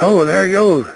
Oh, there he goes.